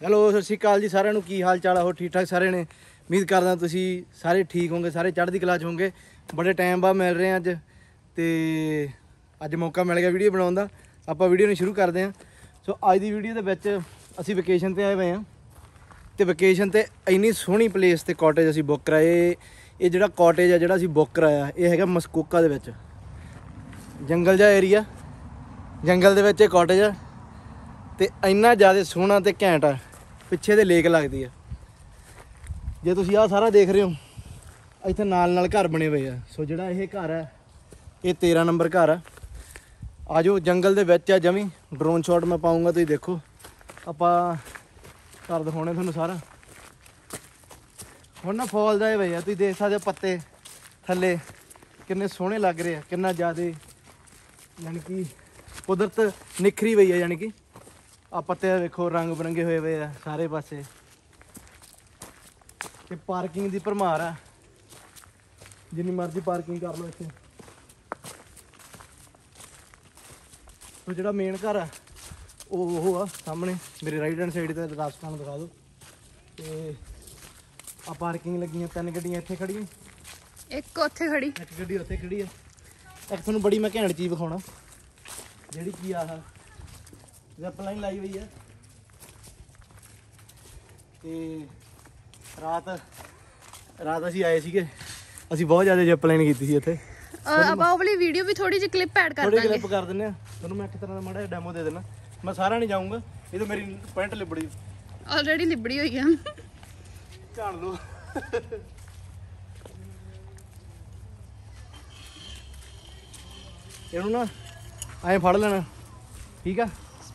Hello, ਸਤਿ ਸ਼੍ਰੀ ਅਕਾਲ ਜੀ, ਸਾਰਿਆਂ ਨੂੰ ਕੀ ਹਾਲ ਚਾਲ ਆ? ਹੋ ਠੀਕ ਠਾਕ ਸਾਰੇ ਨੇ? ਉਮੀਦ ਕਰਦਾ ਤੁਸੀਂ ਸਾਰੇ ਠੀਕ ਹੋਗੇ ਸਾਰੇ ਚੜ੍ਹਦੀ ਕਲਾ 'ਚ ਹੋਗੇ ਬੜੇ ਟਾਈਮ ਬਾਅਦ ਮਿਲ ਰਹੇ ਹਾਂ ਅੱਜ ਤੇ ਅੱਜ ਮੌਕਾ ਮਿਲ ਗਿਆ ਵੀਡੀਓ ਬਣਾਉਣ ਦਾ। ਆਪਾਂ ਵੀਡੀਓ ਨੂੰ ਸ਼ੁਰੂ ਕਰਦੇ ਹਾਂ। ਸੋ, ਅੱਜ ਦੀ ਵੀਡੀਓ ਦੇ ਵਿੱਚ ਅਸੀਂ ਵਕੇਸ਼ਨ ਤੇ ਆਏ ਹੋਏ ਹਾਂ। ਤੇ ਵਕੇਸ਼ਨ ਤੇ ਇੰਨੀ ਸੋਹਣੀ ਪਲੇਸ ਤੇ ਕਾਟੇਜ ਅਸੀਂ ਬੁੱਕ ਕਰਾਏ। ਇਹ ਜਿਹੜਾ ਕਾਟੇਜ ਆ, ਜਿਹੜਾ ਅਸੀਂ ਬੁੱਕ ਕਰਾਇਆ, ਇਹ ਹੈਗਾ ਮਸਕੋਕਾ ਦੇ ਵਿੱਚ। ਜੰਗਲ ਜਿਹਾ ਏਰੀਆ ਜੰਗਲ ਦੇ ਵਿੱਚ ਇਹ ਕਾਟੇਜ ਆ। ਤੇ ਇੰਨਾ ਜ਼ਿਆਦਾ ਸੋਹਣਾ ਤੇ ਘੈਂਟ ਆ। ਪਿੱਛੇ ਦੇ ਲੇਕ ਲੱਗਦੀ ਆ। ਜੇ ਤੁਸੀਂ ਆਹ ਸਾਰਾ ਦੇਖ ਰਹੇ ਹੋ, ਇੱਥੇ ਨਾਲ ਨਾਲ ਘਰ ਬਣੇ ਹੋਏ ਆ। ਸੋ ਜਿਹੜਾ ਇਹ ਘਰ ਹੈ ਇਹ 13 ਨੰਬਰ ਘਰ ਆ। ਆਜੋ, ਜੰਗਲ ਦੇ ਵਿੱਚ ਆ ਜਮੀ। ਡਰੋਨ ਸ਼ਾਟ ਮੈਂ ਪਾਉਂਗਾ ਤੁਸੀਂ ਦੇਖੋ। ਆਪਾਂ ਘਰ ਦਿਖਾਉਣੇ ਤੁਹਾਨੂੰ ਸਾਰਾ। ਹੁਣ ਨਾ ਫਾਲ ਦਾ ਇਹ ਹੋਏ ਆ, ਤੁਸੀਂ ਦੇਖ ਸਕਦੇ ਹੋ ਪੱਤੇ ਥੱਲੇ। ਕਿੰਨੇ ਸੋਹਣੇ ਲੱਗ ਰਹੇ ਆ, ਕਿੰਨਾ ਜ਼ਿਆਦਾ, ਯਾਨੀ ਕਿ ਕੁਦਰਤ ਨਿਖਰੀ ਹੋਈ ਆ, ਯਾਨੀ ਕਿ। ਆ ਪੱਤੇ ਵੇਖੋ ਰੰਗ ਬਰੰਗੇ ਹੋਏ ਹੋਏ ਆ ਸਾਰੇ ਪਾਸੇ। ਤੇ ਪਾਰਕਿੰਗ ਦੀ ਭਰਮਾਰ ਆ। ਜਿੰਨੀ ਮਰਜ਼ੀ ਪਾਰਕਿੰਗ ਕਰ ਲਓ ਇੱਥੇ। ਉਹ ਜਿਹੜਾ ਮੇਨ ਘਰ ਆ ਉਹ ਉਹ ਆ ਸਾਹਮਣੇ। ਮੇਰੇ ਰਾਈਟ ਹੈਂਡ ਸਾਈਡ ਤੇ ਰਾਜਸਥਾਨ ਦਿਖਾ ਦਿਓ। ਤੇ ਆ ਪਾਰਕਿੰਗ ਲੱਗੀਆਂ ਤਿੰਨ ਗੱਡੀਆਂ ਇੱਥੇ ਖੜੀਆਂ ਇੱਕ ਉੱਥੇ ਖੜੀ ਇੱਕ ਗੱਡੀ ਉੱਥੇ ਖੜੀ ਆ। ਇੱਕ ਤੁਹਾਨੂੰ ਬੜੀ ਮੈਂ ਘੈਂਟ ਚੀਜ਼ ਵਿਖਾਉਣਾ। ਜਿਹੜੀ ਕੀ ਆਹ ਜ਼ੈਪ ਲਾਈਨ ਲਾਈ ਹੋਈ ਆ। ਤੇ ਰਾਤ ਰਾਤ ਅਸੀਂ ਆਏ ਸੀਗੇ। ਅਸੀਂ ਬਹੁਤ ਜ਼ਿਆਦਾ ਜ਼ੈਪ ਲਾਈਨ ਕੀਤੀ ਸੀ ਇੱਥੇ। ਆਪਾਂ ਉਹ ਵਾਲੀ ਵੀਡੀਓ ਵੀ ਥੋੜੀ ਜਿਹੀ ਕਲਿੱਪ ਐਡ ਕਰ ਥੋੜੀ ਦਾਂਗੇ। ਕਲਿੱਪ ਕਰ ਦਿੰਨੇ ਆ। ਤੁਹਾਨੂੰ ਮੈਂ ਇੱਕ ਤਰ੍ਹਾਂ ਦਾ ਮਾੜਾ ਡੈਮੋ ਦੇ ਦੇਣਾ ਮੈਂ ਸਾਰਾ ਨਹੀਂ ਜਾਊਂਗਾ। ਇਹ ਤਾਂ ਮੇਰੀ ਪੈਂਟ ਲਿਬੜੀ। ਆਲਰੇਡੀ ਲਿਬੜੀ ਹੋਈ ਆ। ਝਾੜ ਲਓ। ਇਹਨੂੰ ਨਾ ਐਂ ਫੜ ਲੈਣਾ। ਠੀਕ ਆ?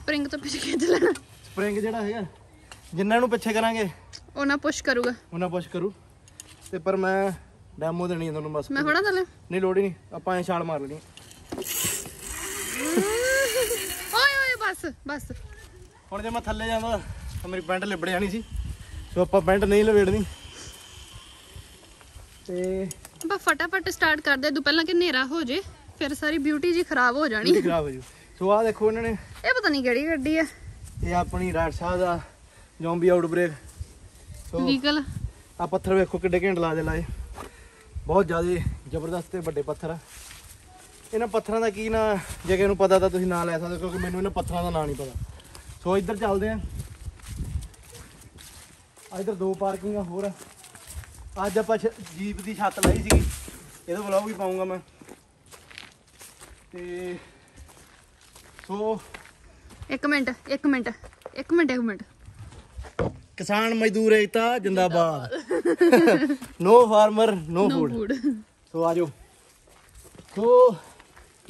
ਸਪ੍ਰਿੰਗ ਤੋਂ ਪਿੱਛੇ ਖਿੱਚ ਲੈਣਾ। ਸਪਰਿੰਗ ਜਿਹੜਾ ਹੈਗਾ ਜਿੰਨਾਂ ਨੂੰ ਪਿੱਛੇ ਕਰਾਂਗੇ ਉਹ ਨਾ ਪੁਸ਼ ਕਰੂਗਾ। ਉਹਨਾਂ ਪੁਸ਼ ਕਰੂ। ਤੇ ਪਰ ਮੈਂ ਡੈਮੋ ਦੇਣੀ ਹੈ ਤੁਹਾਨੂੰ ਬਸ। ਮੈਂ ਫੜਾ ਦਲੇ ਨਹੀਂ ਲੋੜ ਹੀ ਨਹੀਂ। ਆਪਾਂ ਐਂ ਛਾਲ ਮਾਰ ਲੈਣੀ ਓਏ ਓਏ ਬਸ ਬਸ। ਹੁਣ ਜੇ ਮੈਂ ਥੱਲੇ ਜਾਂਦਾ ਤਾਂ ਮੇਰੀ ਪੈਂਟ ਲਿਬੜ ਜਾਣੀ ਸੀ। ਸੋ ਆਪਾਂ ਪੈਂਟ ਨਹੀਂ ਲਵੇੜਨੀ। ਤੇ ਆਪਾਂ ਫਟਾਫਟ ਸਟਾਰਟ ਕਰਦੇ ਦੂ ਪਹਿਲਾਂ ਕਿ ਹਨੇਰਾ ਹੋ ਜੇ ਫਿਰ ਸਾਰੀ ਬਿਊਟੀ ਜੀ ਖਰਾਬ ਹੋ ਜਾਣੀ। ਖਰਾਬ ਹੋ ਜੂ। ਸੋ ਆਹ ਦੇਖੋ ਇਹਨਾਂ ਨੇ। ਇਹ ਪਤਾ ਨਹੀਂ ਕਿਹੜੀ ਗੱਡੀ ਆ। ਇਹ ਆਪਣੀ ਰਾਜ ਸਾਹਿਬ ਦਾ ਜ਼ੋਂਬੀ ਆਊਟਬ੍ਰੇਕ ਸੋ ਵਹੀਕਲ ਆ ਪੱਥਰ ਵੇਖੋ ਕਿੱਡੇ ਘੈਂਟ ਲਾ ਦੇ ਲਾਏ। ਬਹੁਤ ਜ਼ਿਆਦਾ ਜ਼ਬਰਦਸਤ ਤੇ ਵੱਡੇ ਪੱਥਰ ਆ। ਇਹਨਾਂ ਪੱਥਰਾਂ ਦਾ ਕੀ ਨਾ ਜੇ ਕਿਸੇ ਨੂੰ ਪਤਾ ਤਾਂ ਤੁਸੀਂ ਨਾਂ ਲੈ ਸਕਦੇ ਕਿਉਂਕਿ ਮੈਨੂੰ ਇਹਨਾਂ ਪੱਥਰਾਂ ਦਾ ਨਾਂ ਨਹੀਂ ਪਤਾ। ਸੋ ਇੱਧਰ ਚੱਲਦੇ ਆ। ਆ ਇੱਧਰ ਦੋ ਪਾਰਕਿੰਗਾਂ ਹੋਰ ਆ। ਅੱਜ ਆਪਾਂ ਜੀਪ ਦੀ ਛੱਤ ਲਾਈ ਸੀਗੀ। ਇਹਦਾ ਵਲੌਗ ਵੀ ਪਾਉਂਗਾ ਮੈਂ। ਤੇ ਸੋ ਇੱਕ ਮਿੰਟ ਇੱਕ ਮਿੰਟ ਇੱਕ ਮਿੰਟ ਇੱਕ ਮਿੰਟ। ਕਿਸਾਨ ਮਜ਼ਦੂਰ ਏਕਤਾ ਜਿੰਦਾਬਾਦ। ਨੋ ਫਾਰਮਰ ਨੋ ਫੂਡ ਸੋ ਆਜੋ ਸੋ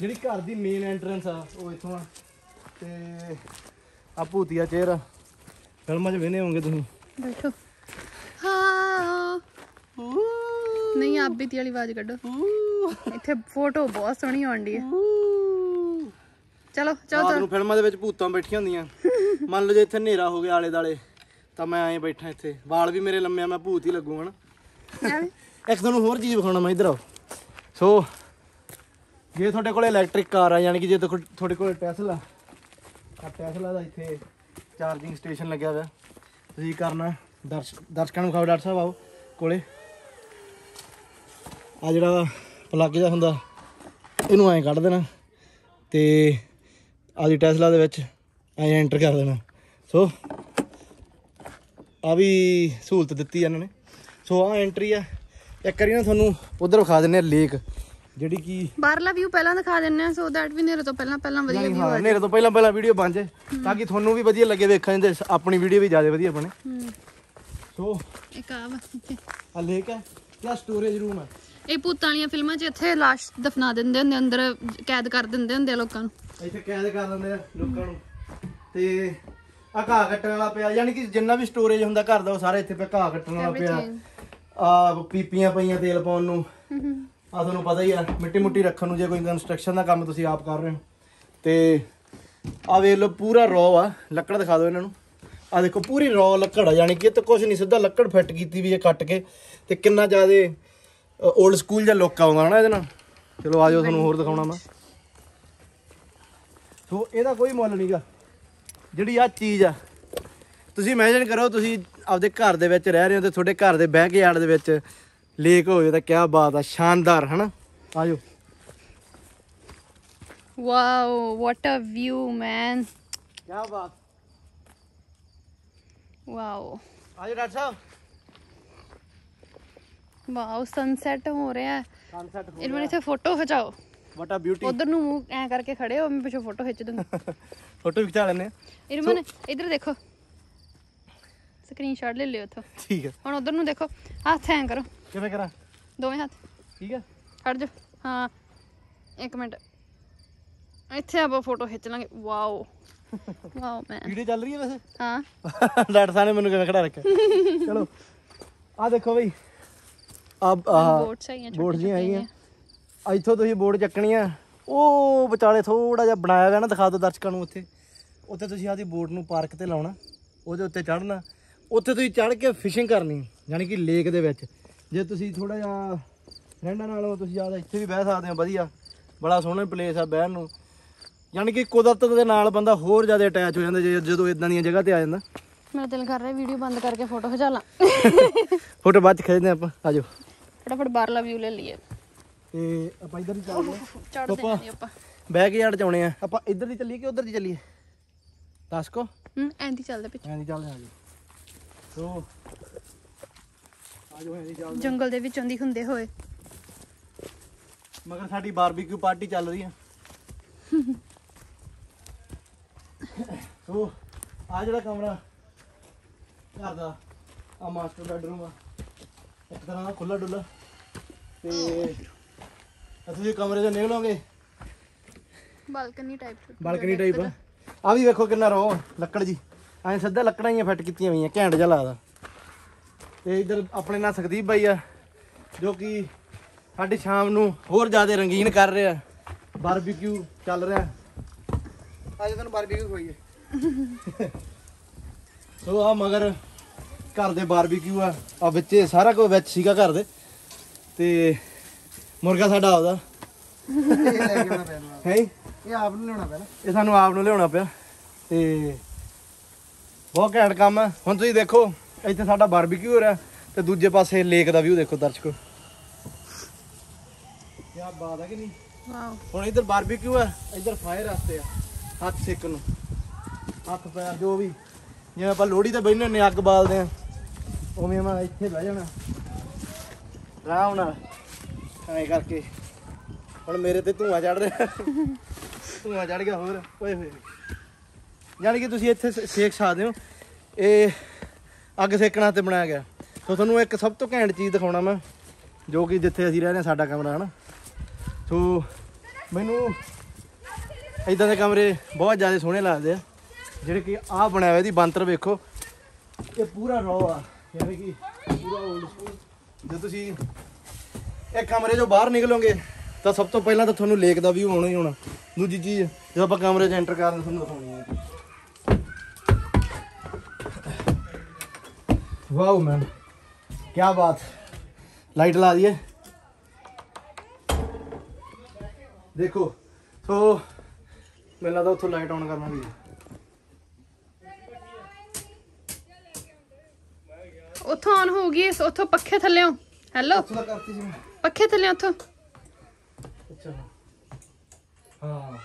ਜਿਹੜੀ ਘਰ ਦੀ ਮੇਨ ਐਂਟਰੈਂਸ ਆ ਉਹ ਇੱਥੋਂ ਆ। ਤੇ ਆ ਭੂਤੀਆ ਚਿਹਰਾ ਫਿਲਮਾਂ 'ਚ ਵੇਨੇ ਹੋਵੋਗੇ ਤੁਸੀਂ। ਬੈਠੋ। ਹਾਂ। ਨਹੀਂ ਆਪ ਬੀਤੀ ਵਾਲੀ ਆਵਾਜ਼ ਕੱਢੋ। ਇੱਥੇ ਫੋਟੋ ਬਹੁਤ ਸੋਹਣੀ ਆਉਂਦੀ ਹੈ ਚਲੋ ਚਲੋ ਰਾਤ ਨੂੰ ਫਿਲਮਾਂ ਦੇ ਵਿੱਚ ਭੂਤਾਂ ਬੈਠੀਆਂ ਹੁੰਦੀਆਂ। ਮੰਨ ਲਓ ਜੇ ਇੱਥੇ ਹਨੇਰਾ ਹੋ ਗਿਆ ਆਲੇ ਦਾਲੇ ਤਾਂ ਮੈਂ ਐਂ ਬੈਠਾ ਇੱਥੇ। ਵਾਲ ਵੀ ਮੇਰੇ ਲੰਮੇ ਆ ਮੈਂ ਭੂਤ ਹੀ ਲੱਗੂ ਹਣ ਐਵੇਂ। ਇੱਕ ਤੁਹਾਨੂੰ ਹੋਰ ਚੀਜ਼ ਵਿਖਾਉਣਾ ਮੈਂ ਇੱਧਰ ਆਓ। ਸੋ ਜੇ ਤੁਹਾਡੇ ਕੋਲ ਇਲੈਕਟ੍ਰਿਕ ਕਾਰ ਆ ਯਾਨੀ ਕਿ ਜੇ ਤੁਹਾਡੇ ਕੋਲ ਟੈਸਲਾ ਆ ਟੈਸਲਾ ਦਾ ਇੱਥੇ ਚਾਰਜਿੰਗ ਸਟੇਸ਼ਨ ਲੱਗਿਆ ਹੋਇਆ। ਤੁਸੀਂ ਕਰਨਾ? ਦਰਸ਼ ਦਰਸ਼ਕਾਂ ਨੂੰ ਖਾਓ ਡਾਕਟਰ ਸਾਹਿਬ ਆਓ ਕੋਲੇ। ਆ ਜਿਹੜਾ ਪਲੱਗ ਜਿਹਾ ਹੁੰਦਾ ਇਹਨੂੰ ਐਂ ਕੱਢ ਦੇਣਾ। ਤੇ ਆਦੀ ਟੈਸਲਾ ਦੇ ਵਿੱਚ ਐਂ ਐਂਟਰ ਕਰ ਦੇਣਾ। ਸੋ ਆ ਵੀ ਸਹੂਲਤ ਦਿੱਤੀ ਇਹਨਾਂ ਨੇ। ਸੋ ਆ ਐਂਟਰੀ ਆ। ਇੱਕ ਵਾਰੀ ਨਾ ਤੁਹਾਨੂੰ ਉਧਰ ਵਿਖਾ ਦਿੰਨੇ ਆ ਲੇਕ ਜਿਹੜੀ ਕਿ ਬਾਹਰਲਾ ਵਿਊ ਪਹਿਲਾਂ ਦਿਖਾ ਦਿੰਨੇ ਆ ਸੋ ਦੈਟ ਵੀ ਨੇਰੇ ਤੋਂ ਪਹਿਲਾਂ ਪਹਿਲਾਂ ਵਧੀਆ ਵਿਊ ਹਾਂ ਹਨੇਰੇ ਤੋਂ ਪਹਿਲਾਂ ਪਹਿਲਾਂ ਵੀਡੀਓ ਬਣ ਜਾਏ ਤਾਂ ਕਿ ਤੁਹਾਨੂੰ ਵੀ ਵਧੀਆ ਲੱਗੇ ਵੇਖਣ ਦੇ ਆਪਣੀ ਵੀਡੀਓ ਵੀ ਜ਼ਿਆਦਾ ਵਧੀਆ ਬਣੇ। ਸੋ ਇੱਕ ਆ। ਆ ਲੇਕ ਹੈ ਕਿਆ ਸਟੋਰੇਜ ਰੂਮ ਹੈ ਇਹ ਭੂਤਾਂ ਵਾਲੀਆਂ ਫਿਲਮਾਂ 'ਚ ਇੱਥੇ ਲਾਸ਼ ਦਫਨਾ ਦਿੰਦੇ ਹੁੰਦੇ ਅੰਦਰ ਕੈਦ ਕਰ ਦਿੰਦੇ ਹੁੰਦੇ ਆ ਲੋਕਾਂ ਨੂੰ। ਇੱਥੇ ਕੈਦ ਕਰ ਦਿੰਦੇ ਆ ਲੋਕਾਂ ਨੂੰ। ਤੇ ਆ ਘਾਹ ਕੱਟਣ ਵਾਲਾ ਪਿਆ ਯਾਨੀ ਕਿ ਜਿੰਨਾ ਵੀ ਸਟੋਰੇਜ ਹੁੰਦਾ ਘਰ ਦਾ ਉਹ ਸਾਰਾ ਇੱਥੇ ਪਿਆ ਘਾਹ ਕੱਟਣ ਵਾਲਾ ਪਿਆ. ਆ ਪੀਪੀਆਂ ਪਈਆਂ ਤੇਲ ਪਾਉਣ ਨੂੰ। ਆ ਤੁਹਾਨੂੰ ਪਤਾ ਹੀ ਆ ਮਿੱਟੀ ਮੁੱਟੀ ਰੱਖਣ ਨੂੰ ਜੇ ਕੋਈ ਕੰਸਟਰਕਸ਼ਨ ਦਾ ਕੰਮ ਤੁਸੀਂ ਆਪ ਕਰ ਰਹੇ ਹੋ। ਤੇ ਆ ਵੇਖ ਲਓ ਪੂਰਾ ਰੌ ਆ। ਲੱਕੜ ਦਿਖਾ ਦਿਓ ਇਹਨਾਂ ਨੂੰ। ਆ ਦੇਖੋ ਪੂਰੀ ਰੌ ਲੱਕੜ ਆ ਯਾਨੀ ਕਿ ਇਹ ਤਾਂ ਕੁਝ ਨਹੀਂ ਸਿੱਧਾ ਲੱਕੜ ਫਿੱਟ ਕੀਤੀ ਵੀ ਇਹ ਕੱਟ ਕੇ। ਤੇ ਕਿੰਨਾ ਜ਼ਿਆਦੇ 올ਡ ਸਕੂਲ ਜਿਹਾ ਲੁੱਕ ਆਉਂਦਾ ਨਾ ਇਹਦੇ ਨਾਲ। ਚਲੋ ਆਜੋ ਤੁਹਾਨੂੰ ਹੋਰ ਦਿਖਾਉਣਾ ਮੈਂ। ਸੋ ਇਹਦਾ ਕੋਈ ਮੁੱਲ ਨਹੀਂਗਾ ਜਿਹੜੀ ਆ ਚੀਜ਼ ਆ ਤੁਸੀਂ ਇਮੇਜਿਨ ਕਰੋ ਤੁਸੀਂ ਆਪਦੇ ਘਰ ਦੇ ਵਿੱਚ ਰਹਿ ਰਹੇ ਹੋ ਤੇ ਤੁਹਾਡੇ ਘਰ ਦੇ ਬੈਕਯਾਰਡ ਦੇ ਵਿੱਚ ਲੇਕ ਹੋਵੇ ਤਾਂ ਕੀ ਬਾਤ ਆ ਸ਼ਾਨਦਾਰ ਹਨਾ? ਆਜੋ। Wow what a view man ਕੀ ਬਾਤ। ਵਾਓ ਆਜੋ ਡਾਕਟਰ ਸਾਹਿਬ। ਵਾਓ ਸਨਸੈਟ ਹੋ ਰਿਹਾ ਹੈ। ਸਨਸੈਟ ਇਹਨਾਂ ਨੇ ਇੱਥੇ ਫੋਟੋ ਖਿਚਾਓ। ਵਾਟ ਆ ਬਿਊਟੀ ਉਧਰ ਨੂੰ ਮੂੰਹ ਐ ਕਰਕੇ ਖੜੇ ਹੋ ਮੈਂ ਪਿੱਛੋਂ ਫੋਟੋ ਖਿੱਚ ਦੂੰਗੀ ਫੋਟੋ ਵੀ ਖਿਚਾ ਆ। ਇਰਮਨ ਇੱਧਰ ਦੇਖੋ। ਸਕਰੀਨਸ਼ਾਟ ਲੈ ਲਿਓ ਉੱਥੋਂ ਠੀਕ ਹੈ। ਹੁਣ ਉਧਰ ਨੂੰ ਦੇਖੋ ਹੱਥ ਐ ਕਰੋ। ਕਿਵੇਂ ਕਰਾਂ? ਦੋਵੇਂ ਹੱਥ। ਠੀਕ ਹੈ। ਖੜ ਜਾ ਹਾਂ ਇੱਕ ਮਿੰਟ। ਇੱਥੇ ਆਪਾਂ ਫੋਟੋ ਖਿੱਚ ਲਾਂਗੇ। ਵਾਓ। ਵਾਓ ਮੈਨ ਵੀਡੀਓ ਚੱਲ ਰਹੀ ਹੈ ਵੈਸੇ? ਹਾਂ। ਡਾਕਟਰ ਸਾਹਿਬ ਨੇ ਮੈਨੂੰ ਕਿਵੇਂ ਖੜਾ ਰੱਖਿਆ। ਚਲੋ। ਆ ਦੇਖੋ ਬਈ। ਆ ਆ ਬੋਟਸ ਬੋਰਡ ਜੀਆਂ ਆਈਆਂ ਇੱਥੋਂ ਤੁਸੀਂ ਬੋਰਡ ਚੱਕਣੀਆਂ। ਉਹ ਵਿਚਾਲੇ ਥੋੜਾ ਜਿਹਾ ਬਣਾਇਆ ਹੋਇਆ ਨਾ ਦਿਖਾ ਦਿਓ ਦਰਸ਼ਕਾਂ ਨੂੰ ਉੱਥੇ। ਉੱਥੇ ਤੁਸੀਂ ਆਦੀ ਬੋਟ ਨੂੰ ਪਾਰਕ ਤੇ ਲਾਉਣਾ। ਉਹਦੇ ਉੱਤੇ ਚੜ੍ਹਨਾ। ਉੱਥੇ ਤੁਸੀਂ ਚੜ੍ਹ ਕੇ ਫਿਸ਼ਿੰਗ ਕਰਨੀ ਯਾਨੀ ਕਿ ਲੇਕ ਦੇ ਵਿੱਚ। ਜੇ ਤੁਸੀਂ ਥੋੜਾ ਜਿਹਾ ਫਰੈਂਡਾਂ ਨਾਲ ਤੁਸੀਂ ਜ਼ਿਆਦਾ ਇੱਥੇ ਵੀ ਬਹਿ ਸਕਦੇ ਹੋ ਵਧੀਆ। ਬੜਾ ਸੋਹਣਾ ਪਲੇਸ ਆ ਬਹਿਣ ਨੂੰ। ਯਾਨੀ ਕਿ ਕੁਦਰਤ ਦੇ ਨਾਲ ਬੰਦਾ ਹੋਰ ਜ਼ਿਆਦਾ ਅਟੈਚ ਹੋ ਜਾਂਦਾ ਜੇ- ਜਦੋਂ ਇਦਾਂ ਦੀਆਂ ਜਗ੍ਹਾ ਤੇ ਆ ਜਾਂਦਾ। ਮੇਰਾ ਦਿਲ ਕਰ ਰਿਹਾ ਵੀਡੀਓ ਬੰਦ ਕਰਕੇ ਫੋਟੋ ਖਿਚਾ ਲਾਂ। ਫੋਟੋ ਬਾਅਦ ਚ ਖਿੱਚਦੇ ਆਪਾਂ। ਆਜੋ ਫਟਾਫਟ ਬਾਹਰਲਾ ਵਿਊ ਲੈ ਲਈਏ। ਤੇ ਆਪਾਂ ਇੱਧਰ ਹੀ ਚੱਲਦੇ ਚੜਦੇ ਪਾਪਾ। ਹਾਂ ਆਪਾਂ। ਬੈਕ ਯਾਰਡ ਚ ਆਉਣੇ ਆ। ਆਪਾਂ ਇੱਧਰ ਦੀ ਚੱਲੀਏ ਕਿ ਉੱਧਰ ਦੀ ਚੱਲੀਏ? ਦੱਸ ਕੋ। ਹੂੰ ਐਂਦੀ ਚੱਲਦੇ ਪਿੱਛੇ। ਐਂ ਦੀ ਚੱਲਦੇ ਆ ਜੀ। ਸੋ ਆਜੋ ਐਂ ਦੀ ਚੱਲਦੇ ਜੰਗਲ ਦੇ ਵਿੱਚੋਂ ਦੀ ਹੁੰਦੇ ਹੋਏ। ਮਗਰ ਸਾਡੀ ਬਾਰਬੀਕਿਊ ਪਾਰਟੀ ਚੱਲ ਰਹੀ ਆ। ਸੋ ਆ ਜਿਹੜਾ ਕਮਰਾ ਘਰ ਦਾ ਆ ਮਾਸਟਰ ਬੈਡਰੂਮ ਆ। ਇੱਕ ਤਰ੍ਹਾਂ ਦਾ ਖੁੱਲਾ ਡੁੱਲਾ ਤੇ ਆ ਤੁਸੀਂ ਕਮਰੇ ਚੋਂ ਨਿਕਲੋਗੇ? ਬਾਲਕਨੀ ਟਾਈਪ ਬਾਲਕਨੀ ਟਾਈਪ ਆ ਵੀ ਵੇਖੋ ਕਿੰਨਾ ਰੋ ਲੱਕੜ ਜੀ। ਐਂ ਸਿੱਧਾ ਲੱਕੜਾਂ ਹੀ ਫਿੱਟ ਕੀਤੀਆਂ ਹੋਈਆਂ ਘੈਂਟ ਜਿਹਾ ਲੱਗਦਾ। ਤੇ ਇਧਰ ਆਪਣੇ ਨਾਲ ਸੁਖਦੀਪ ਬਾਈ ਆ ਜੋ ਕਿ ਸਾਡੀ ਸ਼ਾਮ ਨੂੰ ਹੋਰ ਜ਼ਿਆਦਾ ਰੰਗੀਨ ਕਰ ਰਿਹਾ। ਬਾਰਬੀਕਿਊ ਚੱਲ ਰਿਹਾ। ਅੱਜ ਤੁਹਾਨੂੰ ਬਾਰਬੀਕਿਊ ਖਵਾਈਏ। ਸੋ ਆ ਮਗਰ ਘਰ ਦੇ ਬਾਰਬੀਕਿਊ ਆ ਆ ਵਿੱਚੇ ਸਾਰਾ ਕੁਝ ਵਿੱਚ ਸੀਗਾ ਘਰ ਦੇ। ਤੇ ਮੁਰਗਾ ਸਾਡਾ ਆਉਦਾ ਹੈ ਇਹ ਆਪ ਨੂੰ ਲਿਆਉਣਾ ਪੈਣਾ। ਇਹ ਸਾਨੂੰ ਆਪ ਨੂੰ ਲਿਆਉਣਾ ਪਿਆ। ਤੇ ਬਹੁਤ ਘੈਂਟ ਕੰਮ ਹੈ ਹੁਣ ਤੁਸੀਂ ਦੇਖੋ ਇੱਥੇ ਸਾਡਾ ਬਾਰਬੀਕਿਊ ਹੋ ਰਿਹਾ। ਤੇ ਦੂਜੇ ਪਾਸੇ ਲੇਕ ਦਾ ਵਿਊ ਦੇਖੋ ਦਰਸ਼ਕੋ। ਕੀ ਬਾਤ ਹੈ ਕਿ ਨਹੀਂ? ਵਾਓ। ਹੁਣ ਇੱਧਰ ਬਾਰਬੀਕਿਊ ਹੈ ਇੱਧਰ ਫਾਇਰ ਵਾਸਤੇ ਆ। ਹੱਥ ਸੇਕਣ ਨੂੰ। ਹੱਥ ਪੈਰ ਜੋ ਵੀ। ਜਿਵੇਂ ਆਪਾਂ ਲੋਹੜੀ ਤੇ ਬੈਠਨੇ ਹੁੰਦੇ ਅੱਗ ਬਾਲਦੇ ਆ ਉਵੇਂ ਮੈਂ ਇੱਥੇ ਬਹਿ ਜਾਣਾ। ਆਰਾਮ ਨਾਲ। ਐਂ ਕਰਕੇ। ਹੁਣ ਮੇਰੇ ਤੇ ਧੂਆਂ ਚੜ ਰਿਹਾ। ਧੂਆਂ ਚੜ ਗਿਆ ਹੋਰ। ਓਏ ਹੋਏ। ਯਾਨੀ ਕਿ ਤੁਸੀਂ ਇੱਥੇ ਸ- ਸੇਕ ਸਕਦੇ ਹੋ ਇਹ ਅੱਗ ਸੇਕਣਾ ਤੇ ਬਣਾਇਆ ਗਿਆ। ਸੋ ਤੁਹਾਨੂੰ ਇੱਕ ਸਭ ਤੋਂ ਘੈਂਟ ਚੀਜ਼ ਦਿਖਾਉਣਾ ਮੈਂ, ਜੋ ਕਿ ਜਿੱਥੇ ਅਸੀਂ ਰਹਿ ਰਹੇ ਹਾਂ, ਸਾਡਾ ਕਮਰਾ ਹੈ ਨਾ ਸੋ ਮੈਨੂੰ ਇਦਾਂ ਦੇ ਕਮਰੇ ਬਹੁਤ ਜ਼ਿਆਦਾ ਸੋਹਣੇ ਲੱਗਦੇ ਆ, ਜਿਹੜੇ ਕਿ ਆਹ ਬਣਿਆ ਹੋਇਆ ਇਹਦੀ ਬੰਤਰ ਵੇਖੋ। ਇਹ ਪੂਰਾ ਰੋ ਆ। ਯਾਨੀ ਕਿ ਪੂਰਾ old school। ਜੇ ਤੁਸੀਂ ਇਹ ਕਮਰੇ ਚੋਂ ਬਾਹਰ ਨਿਕਲੋਗੇ, ਤਾਂ ਸਭ ਤੋਂ ਪਹਿਲਾਂ ਤਾਂ ਤੁਹਾਨੂੰ ਲੇਕ ਦਾ ਵਿਊ ਹੋਣਾ ਹੀ ਹੋਣਾ ਦੂਜੀ ਚੀਜ਼, ਜਦੋਂ ਆਪਾਂ ਕਮਰੇ 'ਚ ਐਂਟਰ ਕਰਦੇ ਤੁਹਾਨੂੰ ਦਿਖਾਉਣੀ ਹੈ ਵਾਓ ਮੈਨ ਕੀ ਬਾਤ। ਲਾਈਟ ਲਾ ਦਈਏ। ਦੇਖੋ, ਸੋ ਮੈਨੂੰ ਲੱਗਦਾ ਉੱਥੋਂ ਲਾਈਟ ਆਨ ਕਰਨਾ ਵੀ ਉੱਥੋਂ ਆਨ ਹੋ ਗਈ ਉੱਥੋਂ ਪੱਖੇ ਥੱਲੇੋਂ ਹੈਲੋ ਉੱਥੋਂ ਦਾ ਕਰਤੀ ਸੀ ਮੈਂ। ਪੱਖੇ ਥੱਲੇ ਉੱਥੋਂ। ਅੱਛਾ। ਹਾਂ।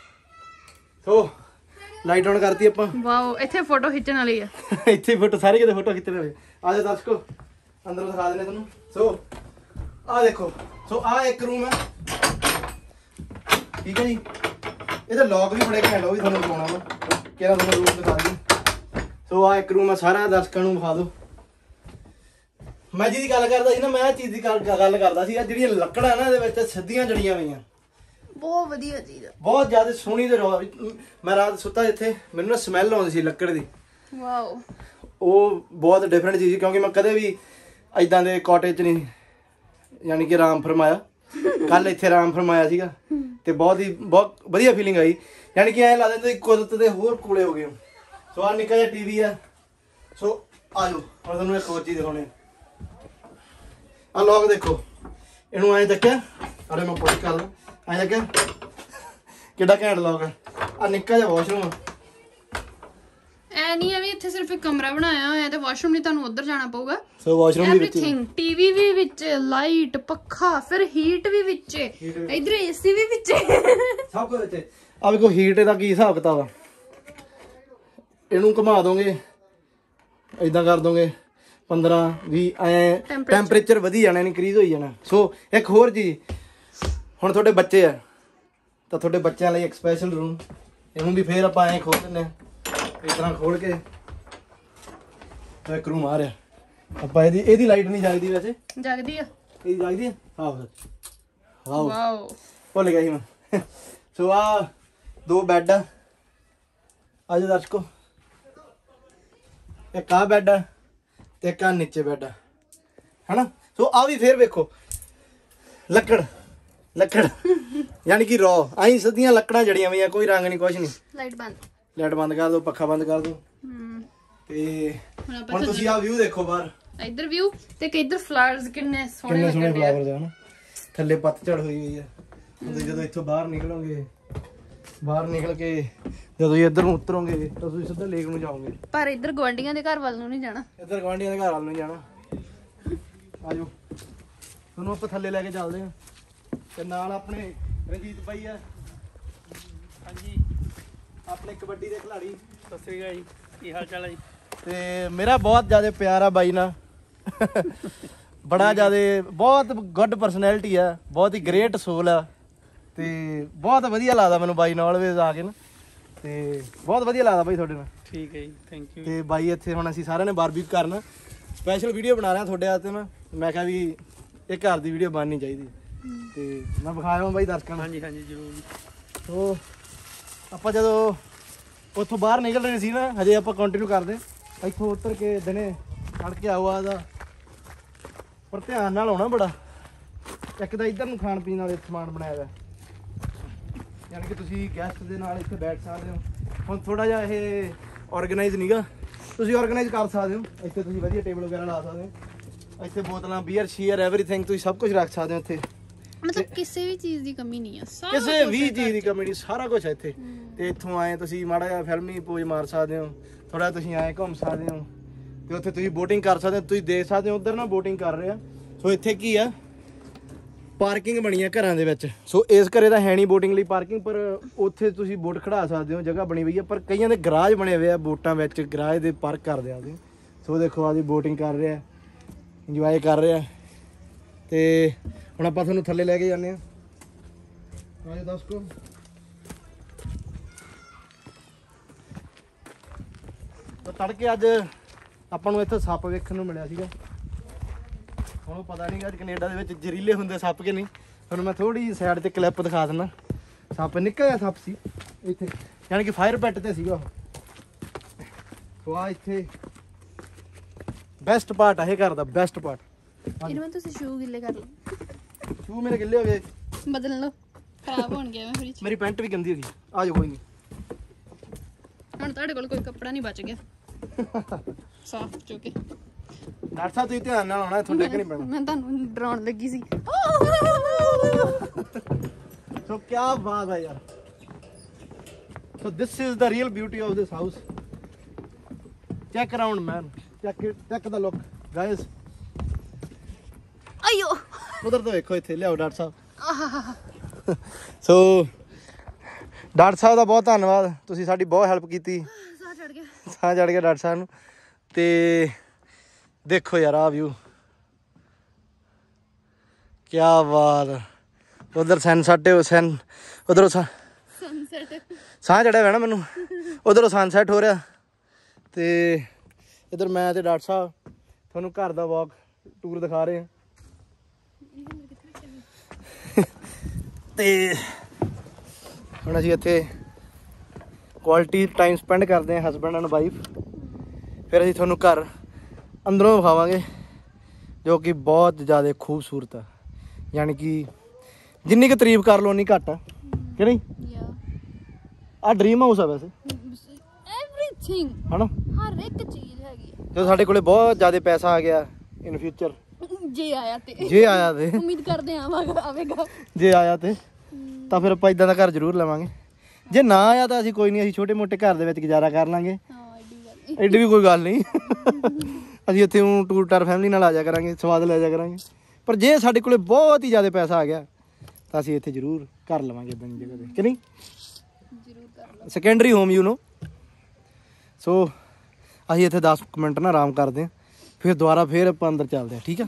ਸੋ ਲਾਈਟ ਆਨ ਕਰਤੀ ਆਪਾਂ। ਵਾਓ ਇੱਥੇ ਫੋਟੋ ਖਿੱਚਣ ਵਾਲੀ ਆ। ਇੱਥੇ ਫੋਟੋ ਸਾਰੇ ਕਿਤੇ ਫੋਟੋ ਖਿੱਚਣੇ ਹੋਏ ਆ ਜਾ ਦਰਸ਼ਕੋ ਅੰਦਰ ਦਿਖਾ ਦਿੰਦੇ ਤੁਹਾਨੂੰ। ਸੋ ਆ ਦੇਖੋ। ਸੋ ਆ ਇੱਕ ਰੂਮ ਹੈ ਠੀਕ ਹੈ ਜੀ? ਇਹਦਾ ਲੌਕ ਵੀ ਬੜੇ ਘੈਂਟ ਆ, ਉਹ ਵੀ ਤੁਹਾਨੂੰ ਦਿਖਾਉਣਾ ਮੈਂ ਕਿਹੜਾ ਤੁਹਾਨੂੰ ਰੂਮ ਦਿਖਾ ਦਈਏ। ਸੋ ਆ ਇੱਕ ਰੂਮ ਹੈ ਸਾਰਾ ਦਰਸ਼ਕਾਂ ਨੂੰ ਵਿਖਾ ਦਿਓ। ਮੈਂ ਜਿਹਦੀ ਗੱਲ ਕਰਦਾ ਸੀ ਨਾ ਮੈਂ ਇਹ ਚੀਜ਼ ਦੀ ਗੱਲ ਗੱਲ ਕਰਦਾ ਸੀ ਆ ਜਿਹੜੀਆਂ ਲੱਕੜਾਂ ਨਾ ਇਹਦੇ ਵਿੱਚ ਸਿੱਧੀਆਂ ਜੜੀਆਂ ਹੋਈਆਂ ਬਹੁਤ ਵਧੀਆ ਚੀਜ਼ ਆ ਬਹੁਤ ਜ਼ਿਆਦਾ ਸੋਹਣੀ ਤੇ ਰੋ ਮੈਂ ਰਾਤ ਸੁੱਤਾ ਇੱਥੇ ਮੈਨੂੰ ਨਾ ਸਮੈਲ ਆਉਂਦੀ ਸੀ ਲੱਕੜ ਦੀ। ਵਾਓ। ਉਹ ਬਹੁਤ ਡਿਫਰੈਂਟ ਚੀਜ਼ ਸੀ ਕਿਉਂਕਿ ਮੈਂ ਕਦੇ ਵੀ ਐਦਾਂ ਦੇ ਕਾਟੇਜ 'ਚ ਨਹੀਂ ਯਾਨੀ ਕਿ ਆਰਾਮ ਫਰਮਾਇਆ। ਕੱਲ ਇੱਥੇ ਆਰਾਮ ਫਰਮਾਇਆ ਸੀਗਾ ਤੇ ਬਹੁਤ ਹੀ ਬਹੁਤ ਵਧੀਆ ਫੀਲਿੰਗ ਆਈ। ਯਾਨੀ ਕਿ ਐਂ ਲੱਗਦਾ ਤੁਸੀਂ ਕੁਦਰਤ ਦੇ ਹੋਰ ਕੋਲੇ ਹੋ ਗਏ ਸੋ ਆ ਨਿੱਕਾ ਜਿਹਾ ਟੀਵੀ ਆ। ਸੋ ਆ ਜਾਓ ਹੁਣ ਤੁਹਾਨੂੰ ਇੱਕ ਹੋਰ ਚੀਜ਼ ਦਿਖਾਉਣੀ ਆ ਲੋਕ ਦੇਖੋ ਇਹਨੂੰ ਐਂ ਚੱਕਿਆ ਅਰੇ ਮੈਂ ਪੁੱਛ ਕਰ ਲਾਂ ਐਂ ਚੱਕਿਆ ਕਿੱਡਾ ਘੈਂਟ ਲੋਕ ਆ। ਆ ਨਿੱਕਾ ਜਿਹਾ ਵਾਸ਼ਰੂਮ ਆ। ਐ ਐ ਨਹੀਂ ਹੈ ਵੀ ਇੱਥੇ ਸਿਰਫ ਇੱਕ ਕਮਰਾ ਬਣਾਇਆ ਹੋਇਆ ਤੇ ਵਾਸ਼ਰੂਮ ਲਈ ਤੁਹਾਨੂੰ ਉੱਧਰ ਜਾਣਾ ਪਊਗਾ। ਸੋ ਵਾਸ਼ਰੂਮ ਵੀ ਵਿੱਚ ਐਵਰੀਥਿੰਗ ਟੀਵੀ ਵੀ ਵਿੱਚ ਲਾਈਟ ਪੱਖਾ ਫਿਰ ਹੀਟ ਵੀ ਵਿੱਚ। ਇਧਰ ਏਸੀ ਵੀ ਵਿੱਚ। ਸਭ ਕੁਝ ਵਿੱਚ। ਆ ਵੇਖੋ ਹੀਟ ਦਾ ਕੀ ਹਿਸਾਬ ਕਿਤਾਬ ਆ। ਇਹਨੂੰ ਘੁਮਾ ਦੋਗੇ ਇਦਾਂ ਕਰ ਦੋਗੇ। 15 20 ਐ ਟੈਂਪਰੇਚਰ ਵਧੀ ਜਾਣਾ ਇਨਕਰੀਜ਼ ਹੋਈ ਜਾਣਾ। ਸੋ ਇੱਕ ਹੋਰ ਚੀਜ਼ ਹੁਣ ਤੁਹਾਡੇ ਬੱਚੇ ਆ ਤਾਂ ਤੁਹਾਡੇ ਬੱਚਿਆਂ ਲਈ ਇੱਕ ਸਪੈਸ਼ਲ ਰੂਮ ਇਹਨੂੰ ਵੀ ਫੇਰ ਆਪਾਂ ਐ ਖੋਲ ਦਿੰਨੇ ਆ ਇਸ ਤਰ੍ਹਾਂ ਖੋਲ ਕੇ ਤਾਂ ਇੱਕ ਰੂਮ ਆ ਰਿਹਾ। ਆਪਾਂ ਇਹਦੀ ਇਹਦੀ ਲਾਈਟ ਨਹੀਂ ਜਗਦੀ ਵੈਸੇ। ਜਗਦੀ ਆ। ਇਹ ਜਗਦੀ ਹੈ ਹਾਂ ਵਾਓ ਵਾਓ। ਭੁੱਲ ਗਿਆ ਸੀ ਮੈਂ। ਸੋ ਆ ਦੋ ਬੈੱਡ ਆ। ਆਜੋ ਦਰਸ਼ਕੋ। ਇੱਕ ਆ ਬੈੱਡ ਆ। ਇੱਕ ਆ ਨੀਚੇ ਬੈੱਡ ਆ ਹਨਾ? ਸੋ ਆ ਵੀ ਫੇਰ ਵੇਖੋ। ਲੱਕੜ ਲੱਕੜ। ਯਾਨੀ ਕਿ ਰੋ। ਆਈ ਸਦੀਆਂ ਲੱਕੜਾਂ ਜੜੀਆਂ ਹੋਈਆਂ ਕੋਈ ਰੰਗ ਨਹੀਂ ਕੁਝ ਨਹੀਂ ਲਾਈਟ ਬੰਦ। ਲਾਈਟ ਬੰਦ ਕਰ ਦਿਓ ਪੱਖਾ ਬੰਦ ਕਰ ਦਿਓ ਤੇ ਹੁਣ ਤੁਸੀਂ ਆ ਵਿਊ ਦੇਖੋ ਬਾਹਰ। ਇੱਧਰ ਵਿਊ ਤੇ ਕਿ ਇੱਧਰ ਫਲਾਵਰਸ ਕਿੰਨੇ ਸੋਹਣੇ ਕਿੰਨੇ ਸੋਹਣੇ ਲੱਗਦੇ ਆ। ਫਲਾਵਰ ਹਨ? ਥੱਲੇ ਪੱਤਝੜ ਹੋਈ ਹੋਈ ਹੈ ਤੁਸੀਂ ਜਦੋਂ ਇੱਥੋਂ ਬਾਹਰ ਨਿਕਲੋਗੇ ਬਾਹਰ ਨਿਕਲ ਕੇ ਜਦੋਂ ਤੁਸੀਂ ਇੱਧਰ ਨੂੰ ਉਤਰੋਗੇ ਤਾਂ ਤੁਸੀਂ ਸਿੱਧਾ ਲੇਕ ਨੂੰ ਜਾਓਗੇ। ਪਰ ਇੱਧਰ ਗਵਾਂਡੀਆਂ ਦੇ ਘਰ ਵੱਲ ਨੂੰ ਨਹੀਂ ਜਾਣਾ। ਇੱਧਰ ਗਵਾਂਡੀਆਂ ਦੇ ਘਰ ਵੱਲ ਨੂੰ ਜਾਣਾ। ਆਜੋ। ਤੁਹਾਨੂੰ ਆਪਾਂ ਥੱਲੇ ਲੈ ਕੇ ਚੱਲਦੇ ਹਾਂ। ਤੇ ਨਾਲ ਆਪਣੇ ਰਣਜੀਤ ਭਾਈ ਆ। ਹਾਂਜੀ। ਆਪਣੇ ਕਬੱਡੀ ਦੇ ਖਿਡਾਰੀ। ਸਤਿ ਸ੍ਰੀ ਅਕਾਲ ਜੀ। ਕੀ ਹਾਲ ਚਾਲ ਹੈ ਜੀ? ਤੇ ਮੇਰਾ ਬਹੁਤ ਜ਼ਿਆਦਾ ਪਿਆਰ ਆ ਬਾਈ ਨਾਲ। ਬੜਾ ਜ਼ਿਆਦਾ ਬਹੁਤ ਗੁੱਡ ਪਰਸਨੈਲਿਟੀ ਆ। ਬਹੁਤ ਹੀ ਗ੍ਰੇਟ ਸੋਲ ਆ। ਤੇ ਬਹੁਤ ਵਧੀਆ ਲੱਗਦਾ ਮੈਨੂੰ ਬਾਈ ਨਾਲ ਆਲਵੇਜ਼ ਆ ਕੇ ਨਾ। ਤੇ ਬਹੁਤ ਵਧੀਆ ਲੱਗਦਾ ਬਾਈ ਤੁਹਾਡੇ ਨਾਲ। ਠੀਕ ਹੈ ਜੀ ਥੈਂਕ ਯੂ ਤੇ ਬਾਈ ਇੱਥੇ ਹੁਣ ਅਸੀਂ ਸਾਰਿਆਂ ਨੇ ਬਾਰਬੀਕਿਊ ਕਰਨਾ। ਸਪੈਸ਼ਲ ਵੀਡੀਓ ਬਣਾ ਰਹੇ ਹਾਂ ਤੁਹਾਡੇ ਵਾਸਤੇ ਮੈਂ ਮੈਂ ਕਿਹਾ ਵੀ ਇਹ ਘਰ ਦੀ ਵੀਡੀਓ ਬਣਨੀ ਚਾਹੀਦੀ। ਤੇ ਮੈਂ ਵਿਖਾਇਆ ਬਾਈ ਦਰਸ਼ਕਾਂ ਨੂੰ। ਹਾਂਜੀ ਹਾਂਜੀ ਜ਼ਰੂਰ। ਜੀ ਸੋ ਆਪਾਂ ਜਦੋਂ ਉੱਥੋਂ ਬਾਹਰ ਨਿਕਲ ਰਹੇ ਸੀ ਨਾ ਹਜੇ ਆਪਾਂ ਕੰਟੀਨਿਊ ਕਰਦੇ। ਇੱਥੋਂ ਉਤਰ ਕੇ ਦਿਨੇ ਖੜ ਕੇ ਆਉਆ ਦਾ ਪਰ ਧਿਆਨ ਨਾਲ ਆਉਣਾ ਬੜਾ। ਇੱਕ ਤਾਂ ਇੱਧਰ ਨੂੰ ਖਾਣ ਪੀਣ ਵਾਲੇ ਸਮਾਨ ਬਣਾਇਆ ਹੋਇਆ। ਯਾਨੀ ਕਿ ਤੁਸੀਂ ਗੈਸਟ ਦੇ ਨਾਲ ਇੱਥੇ ਬੈਠ ਸਕਦੇ ਹੋ। ਹੁਣ ਥੋੜਾ ਜਿਹਾ ਇਹ ਆਰਗੇਨਾਈਜ਼ ਨਹੀਂਗਾ ਤੁਸੀਂ ਆਰਗੇਨਾਈਜ਼ ਕਰ ਸਕਦੇ ਹੋ। ਇੱਥੇ ਤੁਸੀਂ ਵਧੀਆ ਟੇਬਲ ਵਗੈਰਾ ਲਾ ਸਕਦੇ ਹੋ। ਇੱਥੇ ਬੋਤਲਾਂ ਬੀਅਰ ਸ਼ੀਅਰ ਐਵਰੀਥਿੰਗ ਤੁਸੀਂ ਸਭ ਕੁਝ ਰੱਖ ਸਕਦੇ ਹੋ ਇੱਥੇ। ਮਤਲਬ ਕਿਸੇ ਵੀ ਚੀਜ਼ ਦੀ ਕਮੀ ਨਹੀਂ ਆ ਸਾਰਾ ਕਿਸੇ ਵੀ ਚੀਜ਼ ਦੀ ਕਮੀ ਨਹੀਂ ਸਾਰਾ ਕੁਝ ਹੈ ਇੱਥੇ। ਤੇ ਇੱਥੋਂ ਆਏ ਤੁਸੀਂ ਮਾੜਾ ਜਿਹਾ ਫਿਲਮੀ ਪੋਜ ਮਾਰ ਸਕਦੇ ਹੋ। ਥੋੜਾ ਤੁਸੀਂ ਆਏ ਘੁੰਮ ਸਕਦੇ ਹੋ। ਤੇ ਉੱਥੇ ਤੁਸੀਂ ਬੋਟਿੰਗ ਕਰ ਸਕਦੇ ਹੋ ਤੁਸੀਂ ਦੇਖ ਸਕਦੇ ਹੋ ਉਧਰ ਨਾ ਬੋਟਿੰਗ ਕਰ ਰਹੇ ਆ। ਸੋ ਇੱਥੇ ਕੀ ਆ? ਪਾਰਕਿੰਗ ਬਣੀ ਆ ਘਰਾਂ ਦੇ ਵਿੱਚ। ਸੋ ਇਸ ਘਰੇ ਤਾਂ ਹੈ ਨਹੀਂ ਬੋਟਿੰਗ ਲਈ ਪਾਰਕਿੰਗ, ਪਰ ਉੱਥੇ ਤੁਸੀਂ ਬੋਟ ਖੜਾ ਸਕਦੇ ਹੋ, ਜਗ੍ਹਾ ਬਣੀ ਹੋਈ ਆ ਪਰ ਕਈਆਂ ਦੇ ਗਰਾਜ ਬਣੇ ਹੋਏ ਆ ਬੋਟਾਂ ਵਿੱਚ, ਗਰਾਜ ਦੇ ਪਾਰਕ ਕਰਦੇ ਆ ਉਹਦੇ। ਸੋ ਦੇਖੋ ਆਦੀ ਬੋਟਿੰਗ ਕਰ ਰਿਹਾ ਇੰਜੋਏ ਕਰ ਰਿਹਾ। ਤੇ ਹੁਣ ਆਪਾਂ ਤੁਹਾਨੂੰ ਥੱਲੇ ਲੈ ਕੇ ਜਾਂਦੇ ਆ ਆਜੋ ਦੱਸ ਕੋ ਤੜਕੇ ਅੱਜ ਆਪਾਂ ਨੂੰ ਇੱਥੇ ਸੱਪ ਵੇਖਣ ਨੂੰ ਮਿਲਿਆ ਸੀਗਾ। ਹੁਣ ਉਹ ਪਤਾ ਨਹੀਂ ਅੱਜ ਕੈਨੇਡਾ ਦੇ ਵਿੱਚ ਜ਼ਹਿਰੀਲੇ ਹੁੰਦੇ ਸੱਪ ਕਿ ਨਹੀਂ। ਤੁਹਾਨੂੰ ਮੈਂ ਥੋੜੀ ਜਿਹੀ ਸਾਈਡ ਤੇ ਕਲਿੱਪ ਦਿਖਾ ਦਿੰਦਾ। ਸੱਪ ਨਿੱਕਾ ਸੱਪ ਸੀ ਇੱਥੇ। ਯਾਨੀ ਕਿ ਫਾਇਰ ਪੈਟ ਤੇ ਸੀਗਾ ਉਹ। ਆ ਇੱਥੇ ਬੈਸਟ ਪਾਰਟ ਆ ਇਹ ਘਰ ਦਾ ਬੈਸਟ ਪਾਰਟ ਇਹਨੂੰ ਤੁਸੀਂ ਸ਼ੂ ਗਿੱਲੇ ਕਰ ਲਓ। ਸ਼ੂ ਮੇਰੇ ਗਿੱਲੇ ਹੋ ਗਏ। ਬਦਲ ਲਓ। ਖਰਾਬ ਹੋਣ ਗਿਆ ਮੈਂ ਫ੍ਰਿਜ ਮੇਰੀ ਪੈਂਟ ਵੀ ਗੰਦੀ ਹੋ ਗਈ। ਆ ਜਾਓ ਕੋਈ ਨਹੀਂ ਹੁਣ ਤੁਹਾਡੇ ਕੋਲ ਕੋਈ ਕੱਪੜਾ ਨਹੀਂ ਬਚ ਗਿਆ। ਸਾਫ਼ ਚੁੱਕੇ ਡਾਕਟਰ ਸਾਹਿਬ ਤੁਸੀਂ ਧਿਆਨ ਨਾਲ ਆਉਣਾ ਤੁਹਾਡੇ ਕਿ ਨਹੀਂ ਪੈਣਾ ਮੈਂ ਤੁਹਾਨੂੰ ਡਰਾਉਣ ਲੱਗੀ ਸੀ। ਸੋ ਕੀ ਬਾਤ ਹੈ ਯਾਰ। So this is the real beauty of this house check around man check check the look guys ਅਯੋ ਉਧਰ ਤੋਂ ਵੇਖੋ ਇੱਥੇ ਲਿਆਓ ਡਾਕਟਰ ਸਾਹਿਬ। ਸੋ ਡਾਕਟਰ ਸਾਹਿਬ ਦਾ ਬਹੁਤ ਧੰਨਵਾਦ। ਤੁਸੀਂ ਸਾਡੀ ਬਹੁਤ ਹੈਲਪ ਕੀਤੀ। ਸਾਹ ਚੜ ਗਿਆ। ਸਾਹ ਚੜ ਗਿਆ ਡਾਕਟਰ ਸਾਹਿਬ ਨੂੰ। ਤੇ ਦੇਖੋ ਯਾਰ ਆ ਵਿਊ ਕੀ ਬਾਤ ਉਧਰ ਸਨਸੈਟ ਸਨ ਉਧਰੋਂ ਸਨਸੈਟ ਸਾਹ ਚੜਿਆ ਹੋਇਆ ਨਾ ਮੈਨੂੰ। ਉਧਰੋਂ ਸਨਸੈਟ ਹੋ ਰਿਹਾ। ਤੇ ਇਧਰ ਮੈਂ ਤੇ ਡਾਕਟਰ ਸਾਹਿਬ ਤੁਹਾਨੂੰ ਘਰ ਦਾ ਵਾਕ ਟੂਰ ਦਿਖਾ ਰਹੇ ਹਾਂ। ਤੇ ਹੁਣ ਅਸੀਂ ਇੱਥੇ ਕੁਆਲਿਟੀ ਟਾਈਮ ਸਪੈਂਡ ਕਰਦੇ ਹਾਂ ਹਸਬੰਡ ਐਂਡ ਵਾਈਫ ਫਿਰ ਅਸੀਂ ਤੁਹਾਨੂੰ ਘਰ ਅੰਦਰੋਂ ਵਿਖਾਵਾਂਗੇ ਜੋ ਕਿ ਬਹੁਤ ਜ਼ਿਆਦਾ ਖੂਬਸੂਰਤ ਆ। ਯਾਨੀ ਕਿ ਜਿੰਨੀ ਕੁ ਤਾਰੀਫ ਕਰ ਲਓ ਉਨੀ ਘੱਟ ਆ। ਕਿ ਨਹੀਂ? ਯਾ ਆ ਡ੍ਰੀਮ ਹਾਊਸ ਆ ਵੈਸੇ। ਐਵਰੀਥਿੰਗ ਹਨਾ? ਹਰ ਇੱਕ ਚੀਜ਼ ਹੈਗੀ ਜਦੋਂ ਸਾਡੇ ਕੋਲੇ ਬਹੁਤ ਜ਼ਿਆਦਾ ਪੈਸਾ ਆ ਗਿਆ ਇਨ ਫਿਊਚਰ ਹੈ। ਜੇ ਆਇਆ ਤੇ। ਜੇ ਆਇਆ ਤੇ। ਉਮੀਦ ਕਰਦੇ ਆਵਾਂਗਾ ਆਵੇਗਾ। ਜੇ ਆਇਆ ਤੇ। ਤਾਂ ਫਿਰ ਆਪਾਂ ਇਦਾਂ ਦਾ ਘਰ ਜ਼ਰੂਰ ਲਵਾਂਗੇ। ਜੇ ਨਾ ਆਇਆ ਤਾਂ ਅਸੀਂ ਕੋਈ ਨਹੀਂ ਅਸੀਂ ਛੋਟੇ ਮੋਟੇ ਘਰ ਦੇ ਵਿੱਚ ਗੁਜ਼ਾਰਾ ਕਰ ਲਾਂਗੇ। ਹਾਂ ਐਡੀ ਗੱਲ ਐਡੀ ਵੀ ਕੋਈ ਗੱਲ ਨਹੀਂ। ਅਸੀਂ ਇੱਥੇ ਨੂੰ ਟੂਰ ਟਾਰ ਫੈਮਿਲੀ ਨਾਲ ਆ ਜਾ ਕਰਾਂਗੇ ਸਵਾਦ ਲੈ ਜਾ ਕਰਾਂਗੇ। ਪਰ ਜੇ ਸਾਡੇ ਕੋਲੇ ਬਹੁਤ ਹੀ ਜ਼ਿਆਦਾ ਪੈਸਾ ਆ ਗਿਆ ਤਾਂ ਅਸੀਂ ਇੱਥੇ ਜ਼ਰੂਰ ਕਰ ਲਵਾਂਗੇ ਇਦਾਂ ਦੀ ਜਗ੍ਹਾ ਤੇ। ਕਿ ਨਹੀਂ? ਜ਼ਰੂਰ ਕਰ secondary home you know so ਅਸੀਂ ਇੱਥੇ 10 ਕੁ ਮਿੰਟ ਨਾ ਆਰਾਮ ਕਰਦੇ ਹਾਂ ਫਿਰ ਦੁਬਾਰਾ ਫਿਰ ਆਪਾਂ ਅੰਦਰ ਚੱਲਦੇ ਹਾਂ ਠੀਕ ਆ?